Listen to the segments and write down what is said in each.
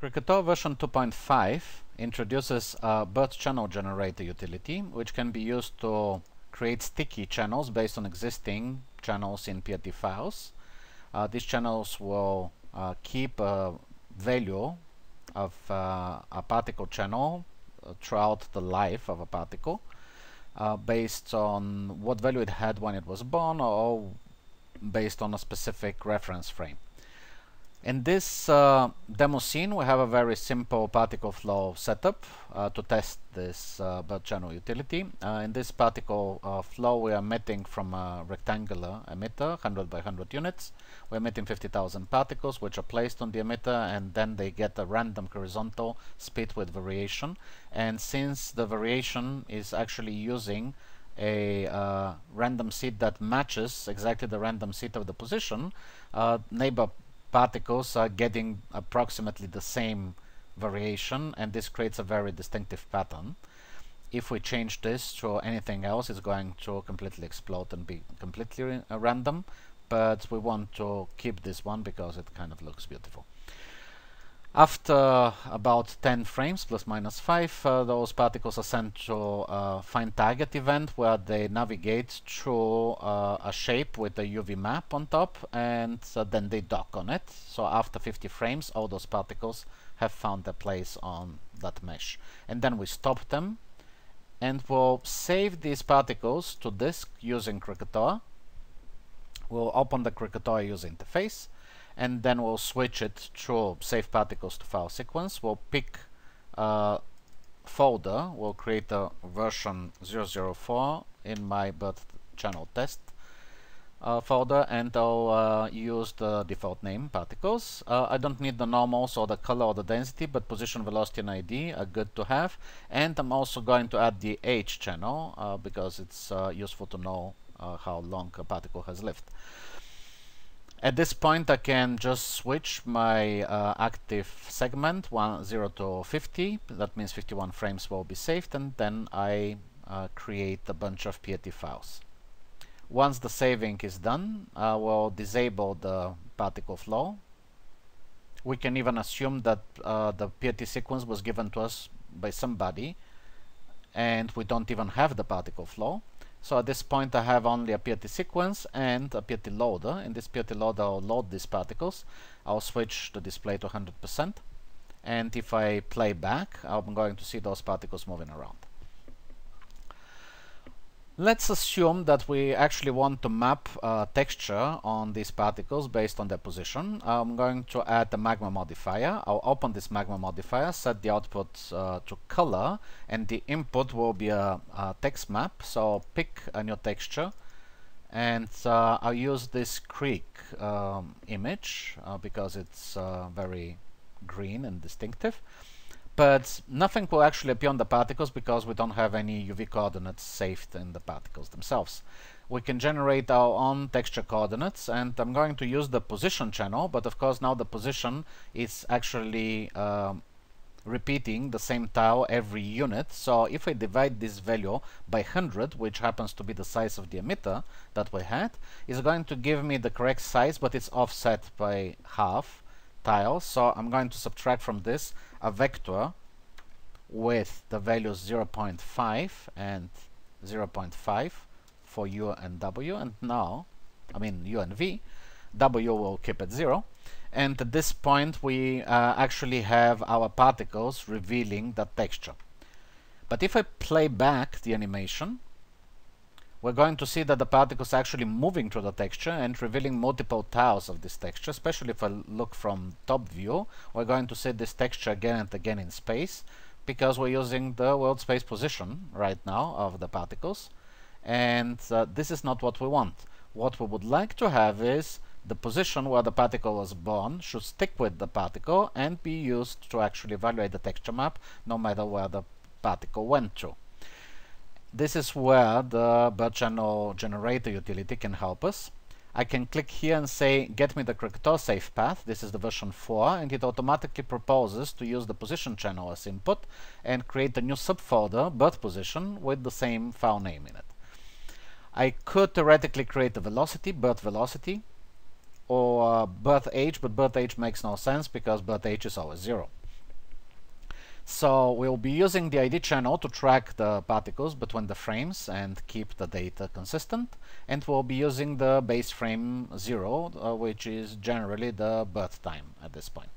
Krakatoa version 2.5 introduces a birth channel generator utility which can be used to create sticky channels based on existing channels in PRT files. Uh, these channels will uh, keep a value of uh, a particle channel uh, throughout the life of a particle uh, based on what value it had when it was born or based on a specific reference frame. In this uh, demo scene we have a very simple particle flow setup uh, to test this uh, birth channel utility. Uh, in this particle uh, flow we are emitting from a rectangular emitter 100 by 100 units. We're emitting 50,000 particles which are placed on the emitter and then they get a random horizontal speed with variation and since the variation is actually using a uh, random seed that matches exactly the random seed of the position, neighbor particles are getting approximately the same variation and this creates a very distinctive pattern. If we change this to anything else it's going to completely explode and be completely uh, random but we want to keep this one because it kind of looks beautiful. After about 10 frames, plus minus 5, uh, those particles are sent to a find target event where they navigate through uh, a shape with a UV map on top and uh, then they dock on it. So after 50 frames, all those particles have found their place on that mesh. And then we stop them and we'll save these particles to disk using Krakatoa. We'll open the Krakatoa user interface and then we'll switch it through save particles to file sequence. We'll pick a folder, we'll create a version 004 in my birth channel test uh, folder and I'll uh, use the default name particles. Uh, I don't need the normals or the color or the density but position, velocity and ID are good to have and I'm also going to add the age channel uh, because it's uh, useful to know uh, how long a particle has lived. At this point I can just switch my uh, active segment one, 0 to 50, that means 51 frames will be saved and then I uh, create a bunch of PRT files. Once the saving is done, I will disable the particle flow. We can even assume that uh, the PRT sequence was given to us by somebody and we don't even have the particle flow. So at this point I have only a PRT sequence and a PRT loader. In this PRT loader I'll load these particles. I'll switch the display to 100% and if I play back I'm going to see those particles moving around. Let's assume that we actually want to map uh, texture on these particles based on their position. I'm going to add the magma modifier. I'll open this magma modifier, set the output uh, to color, and the input will be a, a text map. So pick a new texture, and uh, I'll use this creek um, image uh, because it's uh, very green and distinctive but nothing will actually appear on the particles because we don't have any UV coordinates saved in the particles themselves. We can generate our own texture coordinates and I'm going to use the position channel but of course now the position is actually um, repeating the same tile every unit so if I divide this value by 100 which happens to be the size of the emitter that we had is going to give me the correct size but it's offset by half tile. So I'm going to subtract from this a vector with the values 0.5 and 0.5 for u and w. And now I mean u and v w will keep at 0 and at this point we uh, actually have our particles revealing the texture. But if I play back the animation we're going to see that the particles actually moving through the texture and revealing multiple tiles of this texture, especially if I look from top view, we're going to see this texture again and again in space, because we're using the world space position right now of the particles, and uh, this is not what we want. What we would like to have is the position where the particle was born should stick with the particle and be used to actually evaluate the texture map, no matter where the particle went to. This is where the birth channel generator utility can help us. I can click here and say get me the Krakatoa safe path, this is the version 4, and it automatically proposes to use the position channel as input and create a new subfolder, birth position, with the same file name in it. I could theoretically create a velocity, birth velocity, or uh, birth age, but birth age makes no sense because birth age is always 0. So we'll be using the ID channel to track the particles between the frames and keep the data consistent. And we'll be using the base frame 0, uh, which is generally the birth time at this point.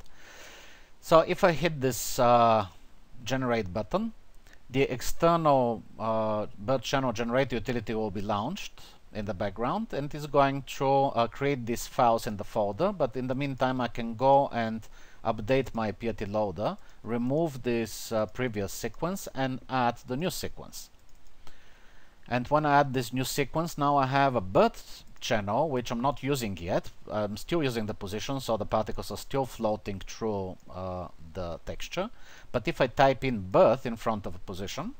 So if I hit this uh, generate button, the external uh, birth channel generator utility will be launched in the background and is going to uh, create these files in the folder but in the meantime I can go and update my PRT loader, remove this uh, previous sequence and add the new sequence. And when I add this new sequence, now I have a birth channel, which I'm not using yet. I'm still using the position, so the particles are still floating through uh, the texture. But if I type in birth in front of a position,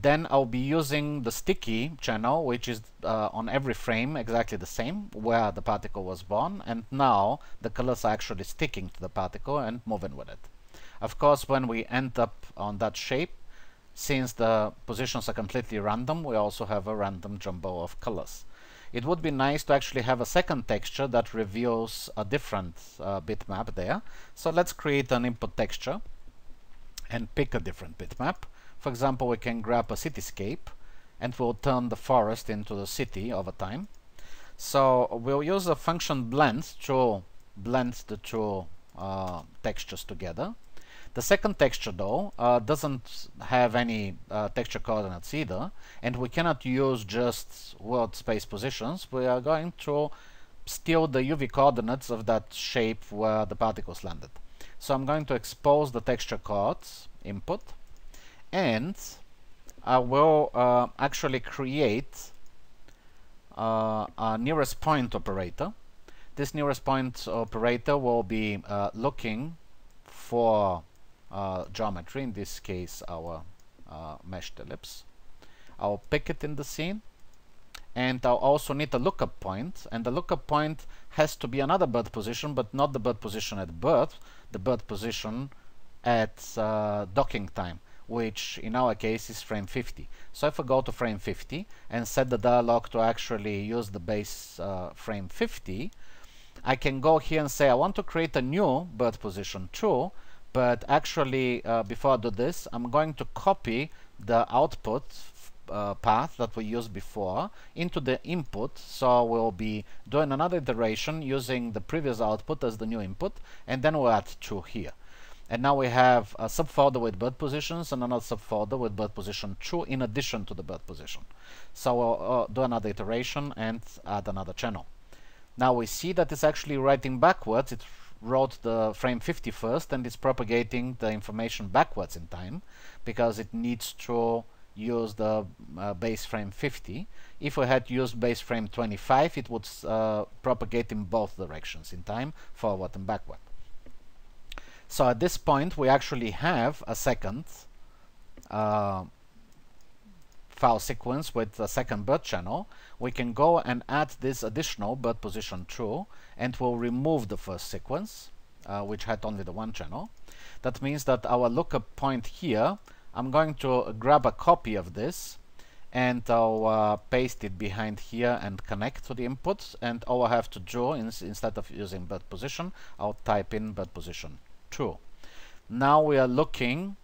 then I'll be using the sticky channel, which is uh, on every frame exactly the same, where the particle was born, and now the colors are actually sticking to the particle and moving with it. Of course, when we end up on that shape, since the positions are completely random, we also have a random jumble of colors. It would be nice to actually have a second texture that reveals a different uh, bitmap there. So let's create an input texture and pick a different bitmap. For example, we can grab a cityscape and we'll turn the forest into the city over time. So we'll use a function blend to blend the two uh, textures together. The second texture though uh, doesn't have any uh, texture coordinates either and we cannot use just world space positions. We are going to steal the UV coordinates of that shape where the particles landed. So I'm going to expose the texture coords input and I will uh, actually create uh, a nearest point operator. This nearest point operator will be uh, looking for uh, geometry, in this case our uh, meshed ellipse. I'll pick it in the scene and I'll also need a lookup point and the lookup point has to be another birth position but not the birth position at birth, the birth position at uh, docking time which in our case is frame 50. So if I go to frame 50 and set the dialog to actually use the base uh, frame 50, I can go here and say I want to create a new birth position 2, but actually uh, before I do this, I'm going to copy the output uh, path that we used before into the input so we'll be doing another iteration using the previous output as the new input and then we'll add 2 here and now we have a subfolder with birth positions and another subfolder with birth position 2 in addition to the birth position. So we'll uh, do another iteration and add another channel. Now we see that it's actually writing backwards. It wrote the frame 50 first and it's propagating the information backwards in time because it needs to use the uh, base frame 50. If we had used base frame 25, it would uh, propagate in both directions in time, forward and backward. So at this point we actually have a second uh, file sequence with a second birth channel. We can go and add this additional birth position true and we'll remove the first sequence uh, which had only the one channel. That means that our lookup point here, I'm going to grab a copy of this and I'll uh, paste it behind here and connect to the input and all I have to do is instead of using birth position I'll type in birth position true. Now we are looking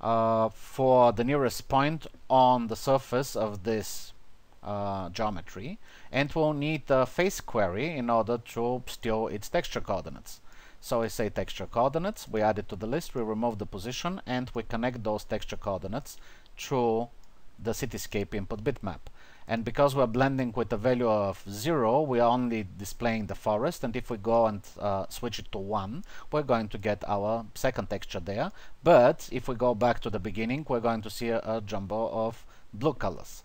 uh, for the nearest point on the surface of this uh, geometry and we'll need a face query in order to steal its texture coordinates. So we say texture coordinates, we add it to the list, we remove the position and we connect those texture coordinates to the cityscape input bitmap and because we're blending with a value of 0 we are only displaying the forest. And if we go and uh, switch it to 1 we're going to get our second texture there. But if we go back to the beginning we're going to see a, a jumbo of blue colors.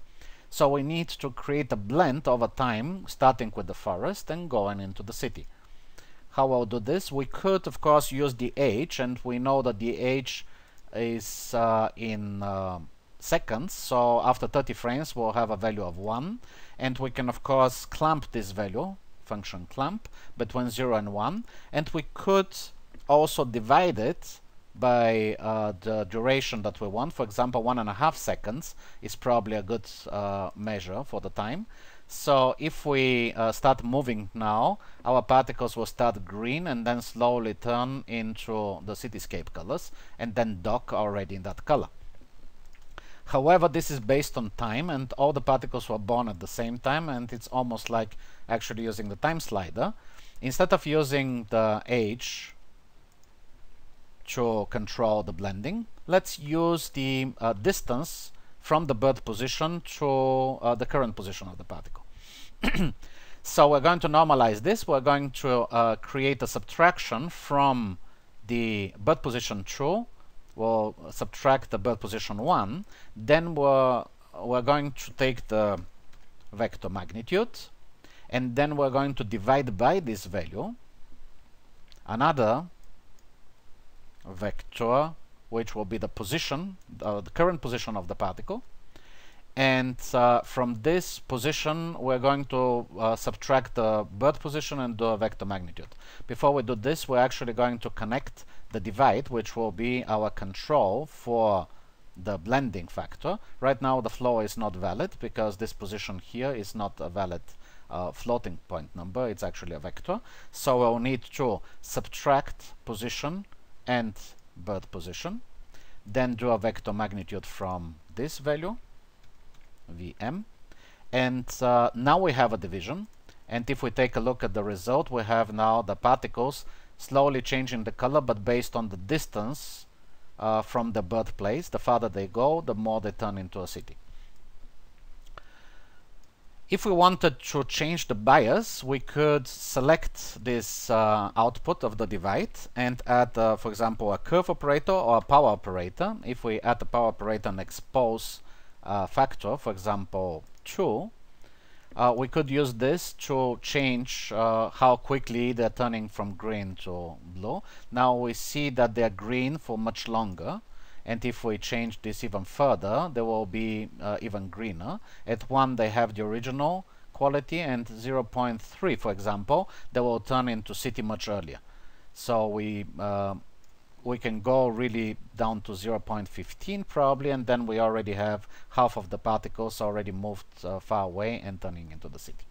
So we need to create a blend over time starting with the forest and going into the city. How I'll do this? We could of course use the age and we know that the age is uh, in uh, seconds so after 30 frames we'll have a value of 1 and we can of course clamp this value function clamp between 0 and 1 and we could also divide it by uh, the duration that we want. For example one and a half seconds is probably a good uh, measure for the time. So if we uh, start moving now, our particles will start green and then slowly turn into the cityscape colors and then dock already in that color. However, this is based on time and all the particles were born at the same time and it's almost like actually using the time slider. Instead of using the age to control the blending, let's use the uh, distance from the birth position to uh, the current position of the particle. so we're going to normalize this. We're going to uh, create a subtraction from the birth position 2 we'll subtract the birth position 1 then we're, we're going to take the vector magnitude and then we're going to divide by this value another vector which will be the position uh, the current position of the particle and uh, from this position we're going to uh, subtract the birth position and the vector magnitude. Before we do this we're actually going to connect the divide which will be our control for the blending factor. Right now the flow is not valid because this position here is not a valid uh, floating point number, it's actually a vector. So we'll need to subtract position and birth position, then do a vector magnitude from this value Vm. And uh, now we have a division. And if we take a look at the result, we have now the particles slowly changing the color, but based on the distance uh, from the birthplace. The farther they go, the more they turn into a city. If we wanted to change the bias, we could select this uh, output of the divide and add, uh, for example, a curve operator or a power operator. If we add a power operator and expose uh, factor, for example 2, uh, we could use this to change uh, how quickly they're turning from green to blue. Now we see that they're green for much longer and if we change this even further they will be uh, even greener. At 1 they have the original quality and 0.3 for example they will turn into city much earlier. So we uh, we can go really down to 0.15 probably and then we already have half of the particles already moved uh, far away and turning into the city.